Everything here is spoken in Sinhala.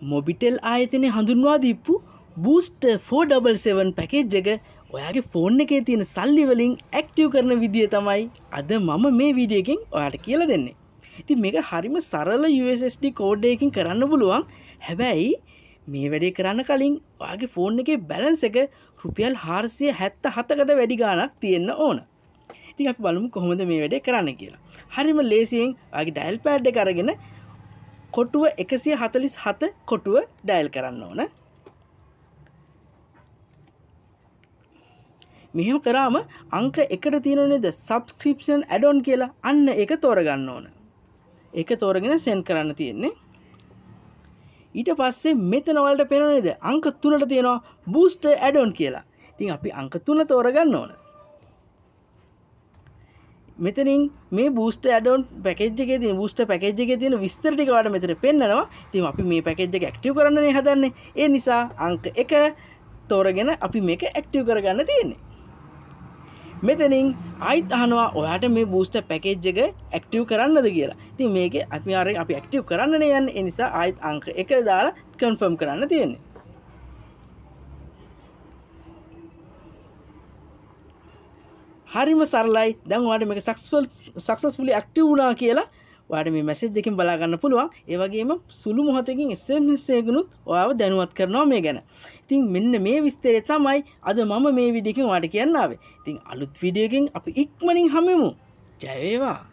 මොබිටෙල් ආයතනය හඳුන්වා දිප්පු බූස්ට 477 පැකේජ් එක ඔයාගේ ෆෝන් එකේ තියෙන සල්ලිවලින් ඇක්ටව් කරන විදිිය තමයි අද මම මේ වීඩියකින් ඔයාට කියල දෙන්නේ. ඉති මේක හරිම සරල USSD කෝඩ්ඩයකින් කරන්න පුළුවන්. හැබැයි මේ වැඩේ කරන්න කලින් ඔයාගේ ෆෝන් එක බැලන්ස එක රුපියල් හාරසිය හැත්ත හතකට වැඩි ගානක් තියෙන්න ඕන. ඉති අප බලමු කොහොමද මේ වැඩේ කරන්න කියලා. හරිම ලේසියෙන් ආගේ ඩයිල් පෑඩ් කරගෙන කොටුව එකසිය හතලිස් හත කොටුව ඩයිල් කරන්න ඕන. මෙහෙම කරාම අංක එකට තියෙනනේද සබස්ක්‍රපෂන් ඇඩොන් කියලා. අන්න එක තෝරගන්න ඕන. එක තෝරගෙන සෙන් කරන්න තියෙන්නේ. ඊට පස්සේ මෙතනවලට පෙනනේද අංක තුනට තියෙනවා බූස්ට ඇඩොන් කියලා. තින් අපි අංක තුන තෝරගන්න ඕන. මෙතනින් මේ බූස්ට අඩවන් පැකෙජ්ගේ ති බූස්ට පැකෙජ්ගේ තියෙන විස්තරටිකවට මෙතන පෙන්න්නවා. තිම අපි මේ පැකෙජ්ජ ඇක්ටව කරන්නේ හදන්නේ. ඒ නිසා අංක එක තෝරගෙන අපි මේක ඇක්ටව කරගන්න තියෙන්නේ. මෙතනින් අයිත් අහනවා ඔයාට මේ බූස්ට පැකේජ් එක ඇක්ටව් කරන්නද කියලා. ති මේක අපි අර අපි ඇක්ටව් කරන්න යන්න. එනිසා අයිත් අංක එක දාලා කන්ෆර්ම් කරන්න තියෙන්නේ. හරිම සරලයි. දැන් වාට මේක සක්ස්වල් සක්සස්පුලි ඇක්ටව වුණා කියලා වාට මේ මැසෙජ් දෙකින් බලාගන්න පුළුවන්. ඒවගේම සුළු මොහතකින් එසේගනුත් ඔයාව දැනුවත් කරනවා මේ ගැන. ඉතින් මෙන්න මේ විස්තරේ තමයි අද මම මේ විඩියකින් වාට කියන්නාවේ ඉතින් අලුත් විඩියකින් අපි ඉක්මනින් හමමු. ජයවේවා